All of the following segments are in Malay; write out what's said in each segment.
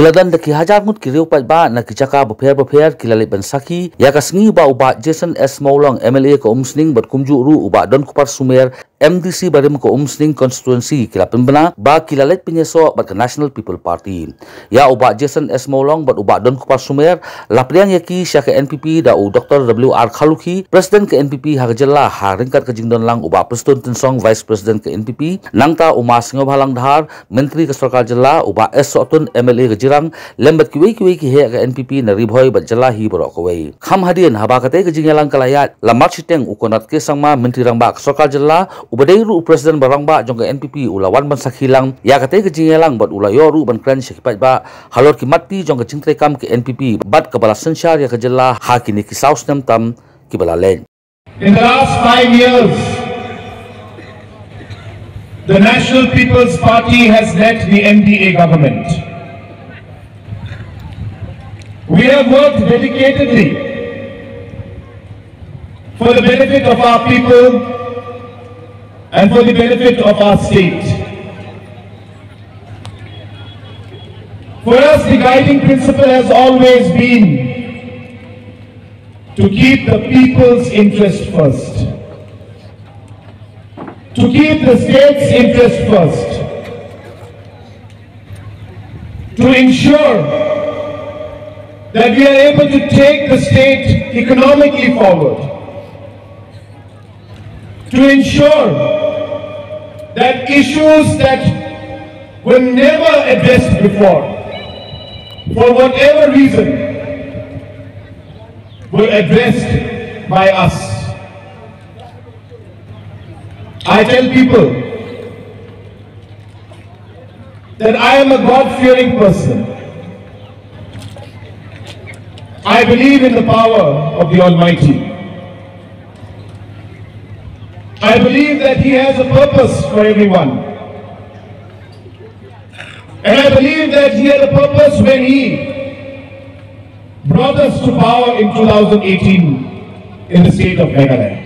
Kiladan da ki hajar mut ki riu pat ba na ki chaka bu pher bu pher ki lalai ban saki. Ya ka sngi ba uba Jason S. Maulong MLA ko umsning bat kumju ru uba don kupar sumer MDC barim ko umsning constituency kila pembena ba kila let penyeso bat ke National People Party. Ya uba Jason S Maulong bat uba don kupar sumer lapriang yaki sya ke NPP da u Dr. W R Khaluki Presiden ke NPP ha jella ha ringkat ke jingdon lang uba Presiden Tensong Vice President ke NPP nangta umas singo halang dhar Menteri ke Sarkar jella uba S Sotun MLA ke jirang lembat kiwi kiwi ki he ke NPP na ribhoi bat jella hi borok ko wei. Kham hadian ha ba kate ke jingyalang kalayat lamat siteng ukonat ke sangma Menteri rang ba Sarkar jella ubadai ru presiden barang ba jong ke NPP ulawan ban sakhilang ya kate ke jingelang bot ula yo ru ban kran sekipat ba halor ki mati jong ke cingtre kam ke NPP bat ke bala sensyar ya ke jela ha kini ki saus nem tam ki bala len In the last five years, the National People's Party has led the NDA government. We have worked dedicatedly for the benefit of our people and for the benefit of our state. For us, the guiding principle has always been to keep the people's interest first. To keep the state's interest first. To ensure that we are able to take the state economically forward. To ensure that issues that were never addressed before, for whatever reason, were addressed by us. I tell people that I am a God-fearing person. I believe in the power of the Almighty. I believe that He has a purpose for everyone. And I believe that He had a purpose when He brought us to power in 2018 in the state of Meghalaya.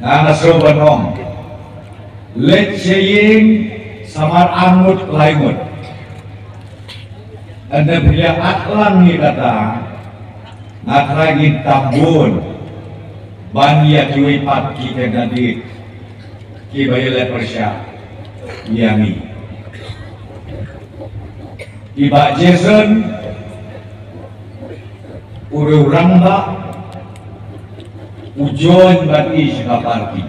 Nana Sobanong, let saying samar angut laimut. Anda bila atlang ni kata, nakragi tabun, Bania kiwi pat kita nanti kibaya persya yami. Iba Jason uru ramba ujon bati sika parti.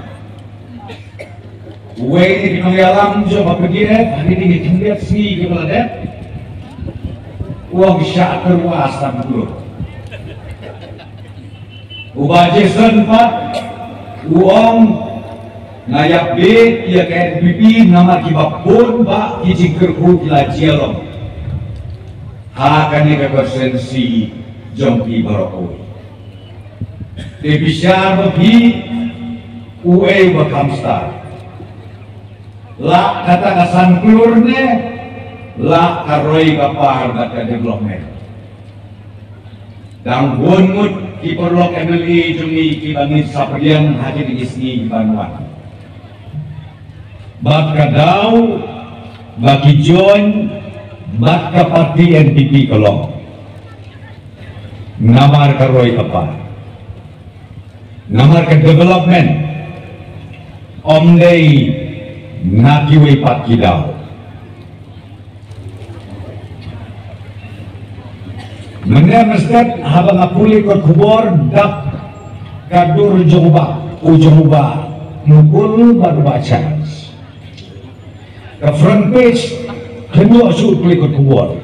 Uwe ini di mengalam jo papegire hari ini tinggal sini kita lihat. Uang syak terwasa dulu. Uba Jason pa uang ngayak be ya ke NPP nama kiba pun ba kijing kerku kila jialom. Ha kani ke konsensi jompi barokoi. Te bisyar ba bi uwe ba kamstar la kata kasan klurne la karoi kapar kata development. Dan gunmut diperlukan MLA jumi ki bangit sa pagyan hadir di Banuan. Bat kadau bagi join bat ka parti NPP kolong. Namar ka Roy apa? Namar ka development. Omday nakiwi pat kidau. Mana mestet habang apuli ko kubor dap kadur joba ujoba nukul baru baca. Ke front page kenu asu apuli ko kubor.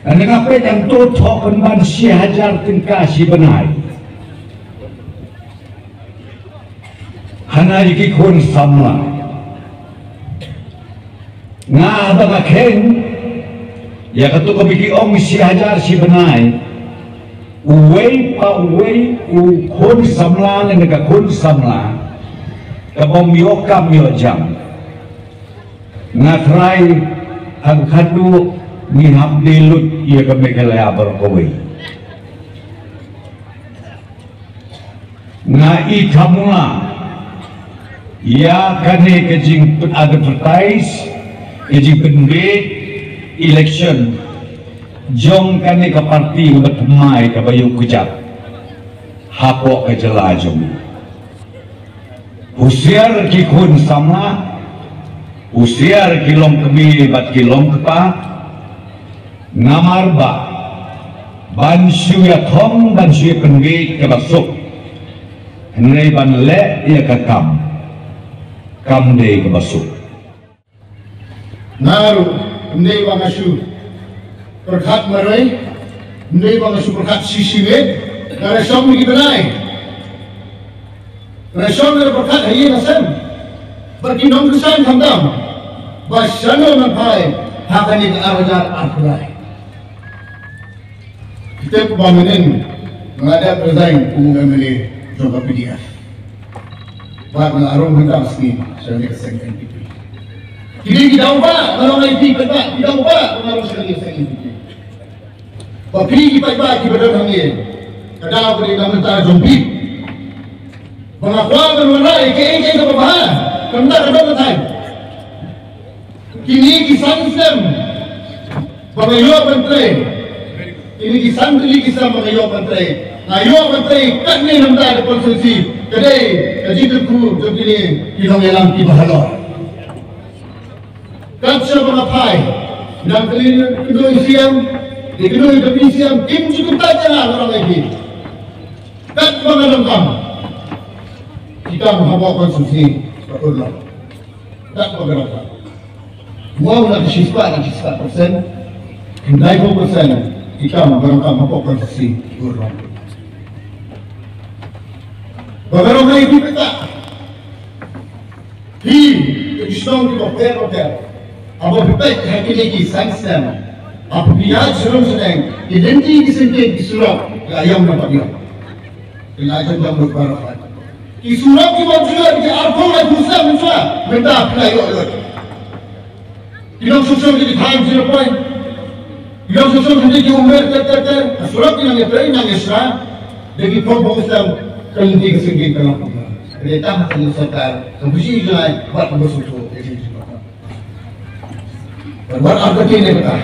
Dan dengan apa yang tu token ban si hajar tingkah si benai. Hana iki kun samla. Nga ba ken Ya katu ko bigi ong si hajar si benai. Uwei pa uwei u kun samla ne ka kun samla. Ka bom yo try ang kadu ni hamdilut ya ka mekala abar ko wei. Na i kamuna ya kane kajing advertise kajing pendek election. Jong kami ke parti bayu kejap hapok ke jelah jong. Usiar ki kun sama usiar kilom kemi bat kilom kepa ngamar ba ban ya thong ban ya pengi ke basuk henai ban le ya ke kam. De ke basuk naru ndai bangasu perkat marai ndai bangasu perkat sisiwet dari som ni benai. Perkat hayi nasem berkinong kesan hamdam basano nampai hakani arajar akhlai kita pembangunan menghadap resign umum MLA Joga PDF Buat mengarung hendak sini Saya ni kesengkan itu jadi kita ubah kalau IT kata kita ubah pengaruh sekali saya ini. Bagi kita ubah kita berdoa kami. Kadang aku di dalam cara zombie. Pengakuan dan merai ke ini ke bahan. Kanda kada betai. Kini kisah sistem. Pengayo menteri. Kini kisah menteri kisah pengayo menteri. Ayo menteri kan ni nampak ada konsumsi. Kedai kaji terku kita ngelang kita halal kan siya mga pay ng kinoy siyang di kinoy kami siyang kim cukup taja lah orang lagi kan mga langkang kita menghawa Allah tak mga langkang mau nak sispa nak sispa persen. Kendai pun persen Allah Bagaimana kita? Hi, Islam di bawah hotel. Aber bebaik hakiki ki sansam apa biar suruh sedang identiti disengkit di surat ke ayam nampak dia. Kena ajar jam berbarafat Kisuraji wa jioni akona kusa mfa menda akila hiyo yote. Kinamsosho ni dhaifu zero point. Kinamsosho ni kiumbe tetetet. Kisuraji na ngetrei na ngesha. Degi pom pom sam kandi kesingi kala. Kereta hati sekitar. Sembusi jai buat kebusuk. Perbuat apa kini kita?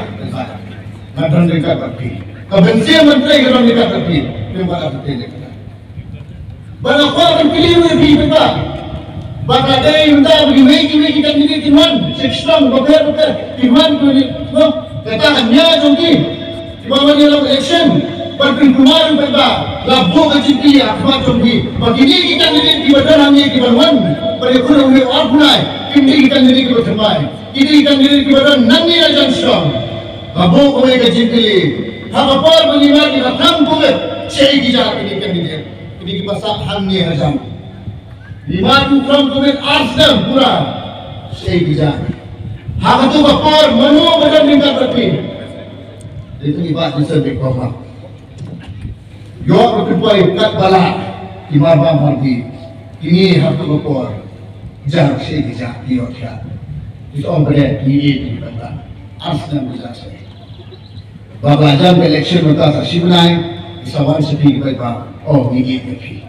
Nanti mereka pergi. Kebencian menteri kalau mereka pergi. Perbuat apa kini kita? Banyak orang pilih lebih kita. Baka ada yang minta bagi mereka mereka kita ini timan. Sekslam, bakar bakar. Timan tu ni. Kata hanya jomki. Timan mana dalam election. Berpin kemarin kita. Labu kecil akhmat jomki. Bagi ni kita ini tiba dalam ni tiba wan. Pada kurang ni orang punai. Kini kita ini kita terbaik ini kan diri di ini Ini kita sah hangi hajam Lima tu kram kulit arsam pura Cai gija Hapa tu bapor manu badan lingkar tapi Itu ibarat disebut koma Yuk berkepuai kat balak Imam Mardi Ini hapa bapor Jar cai gija Yuk ya It's on the day, he ate it like that. Ask them this answer. Baba Ajam election with So 是 want to 会 p.